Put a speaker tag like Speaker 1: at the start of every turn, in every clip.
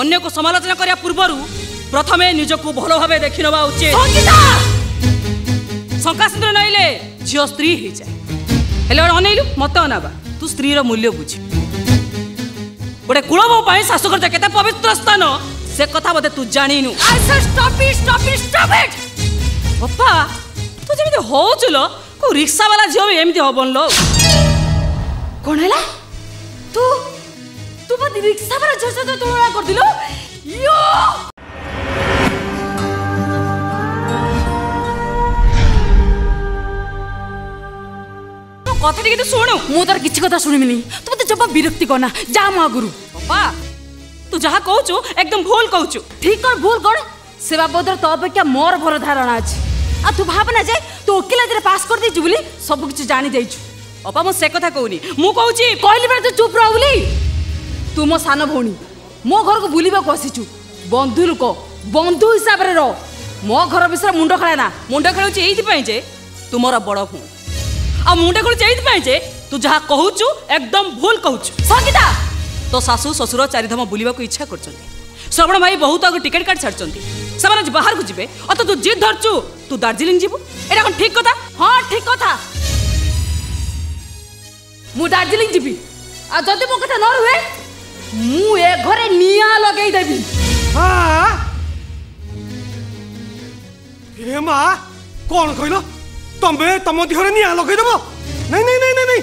Speaker 1: অন্যকে সমালোচনা করা পূর্ব প্রথমে নিজকে ভালোভাবে দেখি নেওয়া উচিত শঙ্কাসূত্র নইলে ঝিও স্ত্রী হয়ে যায় হলে গোটে অনেইলু মতো অনাবা তু স্ত্রীর
Speaker 2: মূল্য বুঝি গোটে কুল বউ পাই শাশুঘর কেতে
Speaker 1: পবিত্র স্থান সে কথা বোধে তু জানিনু বাপা তু যেমি হচ্ছিল কেউ রিক্সাওয়ালা
Speaker 2: ঝিও এমি হবন লো কোণ হল তু ತುಮದಿ ರಿಕ್ಷಾ ಬರ ಜರ್ಸದ ತುಮರ
Speaker 1: ಕೊಡ್ದಿಲು ಅಯ್ಯೋ কথা টিকে তো
Speaker 2: শোনো মু তার কিছু কথা শুনিমিনি তুমি তো জবা বিরক্তি করনা যা মো
Speaker 1: আগুরু বাবা তু যাহা কହୁଛୁ একদম ভুল
Speaker 2: কହୁଛୁ ঠিক কর ভুল কর সে বাবদর তো অপেক্ষা মোর ভাল ধারণা আছে আর তু ভাবনা যে তু ওকিলাতিরে পাস করে দিয়েছু বলি সব কিছু
Speaker 1: জানি যাইছু অপা মু সে কথা কହୁনি
Speaker 2: মু কହୁছি কইলি বেড়া তো চুপ রহ বলি তুম সান ভৌণী মো ঘর বুলবাকে আসিছু বন্ধু লোক বন্ধু হিসাবে র মো ঘর বিষয়ে মুন্ড
Speaker 1: খেলে না মুন্ড খেলছি এইপাই যে তুমর বড় ভৌ আর খেলছি খেলুছি এইপাই যে তু যা কুচু একদম ভুল
Speaker 2: কুচু
Speaker 1: সঙ্গীতা তো শাশু শ্বশুর চারিধাম বুলবাকে ইচ্ছা করছেন শ্রবণ ভাই বহু আগে টিকেট কাটি ছাড়ছেন সে ବାହାରକୁ ଯିବେ ଅତ ତୁ ଜିଦ୍ ଧରିଛୁ ତୁ ଦାର୍ଜିଲିଂ ଯିବୁ ଏଇଟା କ'ଣ ଠିକ୍ କଥା
Speaker 2: ହଁ ଠିକ୍ କଥା ମୁଁ ଦାର୍ଜିଲିଂ ଯିବି ଆଉ ଯଦି ମୋ କଥା ନ ରୁହେ ମୁଁ ଏ ଘରେ ନିଆଁ ଲଗେଇ ଦେବି
Speaker 3: ଏ ମା କ'ଣ କହିଲ ତମେ ତମ ଦେହରେ ନିଆଁ ଲଗେଇଦେବ ନାଇଁ ନାଇଁ ନାଇଁ ନାଇଁ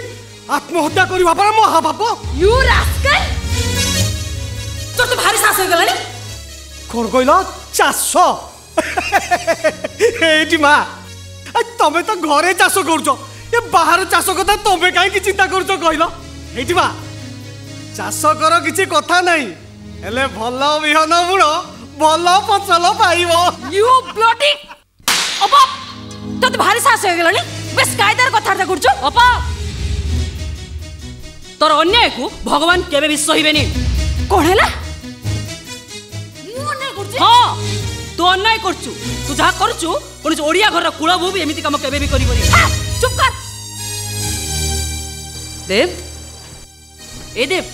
Speaker 3: ଆତ୍ମହତ୍ୟା କରିବା ପରା ମହାପାପ
Speaker 2: ୟୁ ରାସ୍କଲ ତୋର ତ ଭାରି ସାହସ ହେଇଗଲାଣି
Speaker 3: କ'ଣ କହିଲ ଚାଷ ଏଇଠି ମା ତମେ ତ ଘରେ ଚାଷ କରୁଛ ଏ ବାହାର ଚାଷ କଥା ତମେ କାହିଁକି ଚିନ୍ତା କରୁଛ କହିଲ ଏଇଠି ମା ଚାଷକର କିଛି କଥା ନାହିଁ ହେଲେ ଭଲ ବିହନ ମୂଳ ଭଲ ଫସଲ ପାଇବ
Speaker 2: ୟୁ ବ୍ଲଡି ଅପା ତତେ ଭାରି ସାହସ ହେଇଗଲାଣି ବେଶ କାଇଦାର କଥାବାର୍ତ୍ତା କରୁଛୁ
Speaker 1: ଅପା ତୋର ଅନ୍ୟାୟକୁ ଭଗବାନ କେବେ ବି ସହିବେନି
Speaker 2: କ'ଣ ହେଲା
Speaker 1: ହଁ ତୁ ଅନ୍ୟାୟ କରୁଛୁ ତୁ ଯାହା କରୁଛୁ କୌଣସି ଓଡ଼ିଆ ଘରର କୁଳବୋହୂ ବି ଏମିତି କାମ କେବେ ବି କରିବନି
Speaker 2: ଚୁପ୍ କର
Speaker 1: ଦେବ ଏ ଦେବ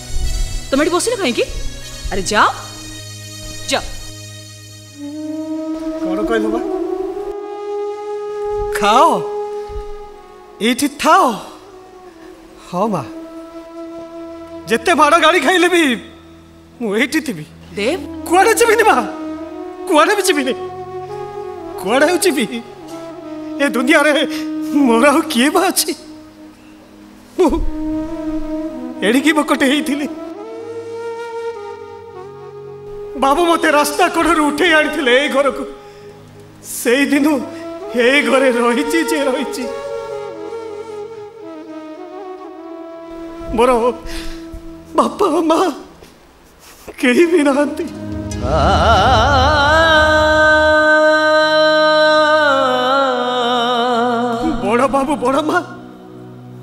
Speaker 1: तो मेरी बोसी ना खाएगी अरे जाओ
Speaker 3: जाओ कौन कह बाबा खाओ ଏଇଠି ଥାଅ ହଁ ମା ଯେତେ ମାଡ଼ ଗାଳି ଖାଇଲେ ବି ମୁଁ ଏଇଠି ଥିବି
Speaker 1: ଦେବ
Speaker 3: କୁଆଡ଼େ ଯିବିନି ମା କୁଆଡ଼େ ବି ଯିବିନି କୁଆଡ଼େ ଆଉ ଯିବି ଏ ଦୁନିଆରେ ମୋର ଆଉ କିଏ ବା ଅଛି ମୁଁ ଏଣିକି ବକଟେ ହେଇଥିଲି बाबू मत रास्ता कड़ू उठे आनी घर को से दिन ये घरे रही रही मोर बापा माँ कहीं भी ना बड़ बाबू बड़ माँ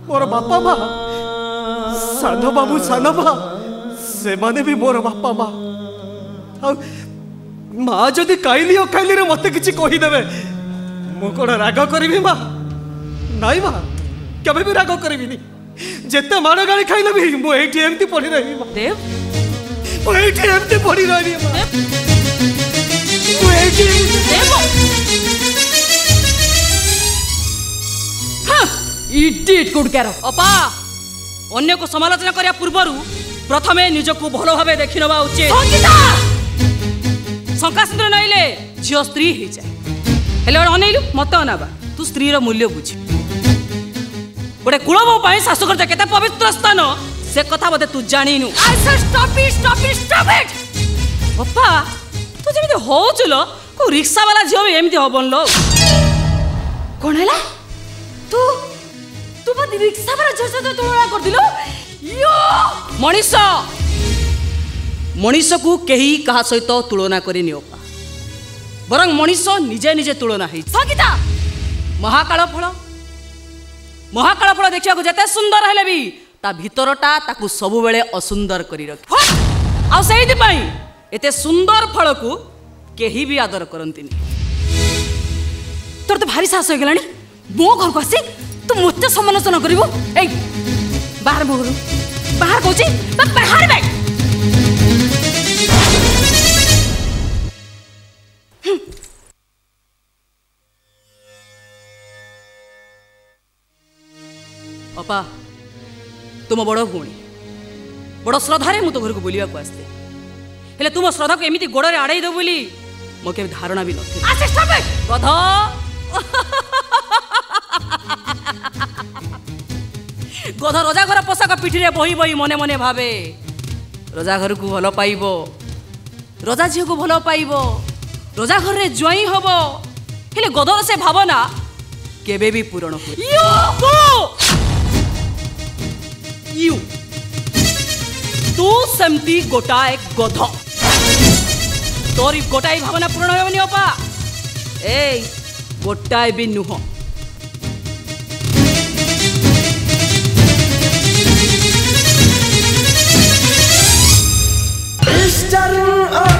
Speaker 3: मोर बापा माँ सान बाबू सान माँ से भी मोर बापा माँ ମା ଯଦି କାଇଲି ଅକାଇଲିରେ ମୋତେ କିଛି କହିଦେବେ ମୁଁ କ'ଣ ରାଗ କରିବି ମା ନାଇଁ ମା କେବେ ବି ରାଗ କରିବିନି ଯେତେ ମାଡ଼ ଗାଳି ଖାଇଲେ ବି ମୁଁ ଏଇଠି ଏମିତି ପଡ଼ି ରହିବି ଏମିତି ପଡ଼ି ରହିବି
Speaker 1: ଅପା ଅନ୍ୟକୁ ସମାଲୋଚନା କରିବା ପୂର୍ବରୁ ପ୍ରଥମେ ନିଜକୁ ଭଲ ଭାବେ ଦେଖି ନେବା ଉଚିତ
Speaker 2: ସକା
Speaker 1: ସୁନ୍ଦର ନଇଲେ ଝିଅ ସ୍ତ୍ରୀ ହେଇଯାଏ ହେଲେ ଗୋଟେ ଅନେଇଲୁ ମତେ ଅନାବା ତୁ ସ୍ତ୍ରୀର ମୂଲ୍ୟ ବୁଝି ଗୋଟେ କୁଳବ ପାଇଁ ଶାଶୁଘରଟା କେତେ ପବିତ୍ର ସ୍ଥାନ ସେ କଥା ବୋଧେ ତୁ ଜାଣିନୁ ବାପା ତୁ ଯେମିତି ହଉଛୁ ଲ କୋଉ ରିକ୍ସାବାଲା ଝିଅ ବି ଏମିତି ହବନି ଲ
Speaker 2: କ'ଣ ହେଲା ତୁ ତୁ ରିକ୍ସାବାଲା ଝିଅ ସହିତ ତୁଳନା କରିଦେଲୁ
Speaker 1: ମଣିଷ ମଣିଷକୁ କେହି କାହା ସହିତ ତୁଳନା କରି ନିଅପା ବରଂ ମଣିଷ ନିଜେ ନିଜେ ତୁଳନା ହେଇଛି
Speaker 2: ଗୀତା
Speaker 1: ମହାକାଳ ଫଳ ମହାକାଳ ଫଳ ଦେଖିବାକୁ ଯେତେ ସୁନ୍ଦର ହେଲେ ବି ତା ଭିତରଟା ତାକୁ ସବୁବେଳେ ଅସୁନ୍ଦର କରି ରଖେ ଆଉ ସେଇଥିପାଇଁ ଏତେ ସୁନ୍ଦର ଫଳକୁ କେହି ବି ଆଦର କରନ୍ତିନି
Speaker 2: ତୋର ତ ଭାରି ସାହସ ହେଇଗଲାଣି ମୋ ଘରକୁ ଆସି ତୁ ମୋତେ ସମାଲୋଚନା କରିବୁ ଏଇ ବାହାର ମୋ ଘରୁ ବାହାର କହୁଛି ବାହାର ବ୍ୟାଗ୍
Speaker 1: ଅପା ତୁମ ବଡ଼ ଭଉଣୀ ବଡ଼ ଶ୍ରଦ୍ଧାରେ ମୁଁ ତୋ ଘରକୁ ବୁଲିବାକୁ ଆସିଥିଲି ହେଲେ ତୁମ ଶ୍ରଦ୍ଧାକୁ ଏମିତି ଗୋଡ଼ରେ ଆଡ଼େଇ ଦେବ ବୋଲି ମୋ କେବେ ଧାରଣା ବି ନଥିଲା ଗଧ ଗଧ ରଜାଘର ପୋଷାକ ପିଠିରେ ବହି ବହି ମନେ ମନେ ଭାବେ ରଜାଘରକୁ ଭଲ ପାଇବ ରଜା ଝିଅକୁ ଭଲ ପାଇବ ରଜା ଘରରେ ଜ୍ୱାଇଁ ହେବ ହେଲେ ଗଧର ସେ ଭାବନା କେବେ ବି ପୂରଣ ହୁଏ you. তু সেমতি গোটায়ে গধ তোর গোটাই ভাবনা পূরণ হবনি অপা এই গোটায় বি নুহ
Speaker 4: Starting up.